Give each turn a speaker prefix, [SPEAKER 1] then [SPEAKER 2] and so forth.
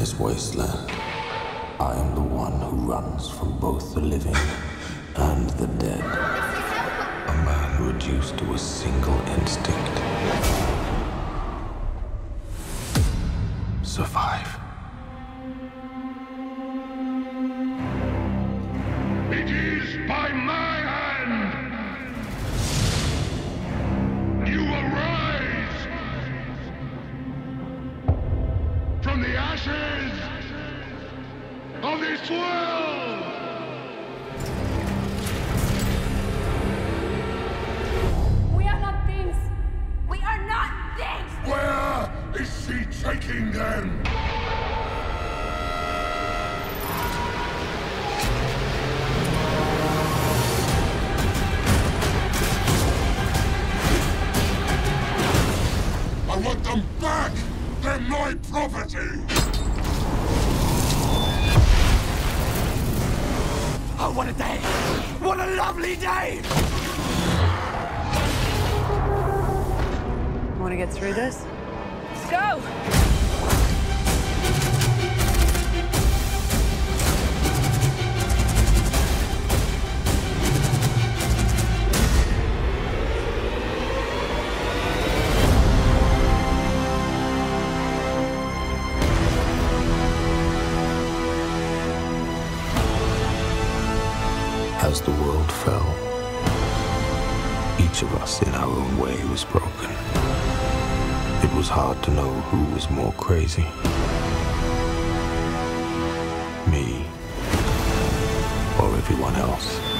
[SPEAKER 1] this wasteland. I am the one who runs from both the living and the dead. A man reduced to a single instinct. Survive.
[SPEAKER 2] It is by my From the ashes of this world!
[SPEAKER 3] We are not things. We are not things.
[SPEAKER 2] Where is she taking them? I want them back! They're my property!
[SPEAKER 4] Oh, what a day! What a lovely day!
[SPEAKER 5] Want to get through this?
[SPEAKER 3] Let's go.
[SPEAKER 1] As the world fell, each of us in our own way was broken. It was hard to know who was more crazy. Me or everyone else.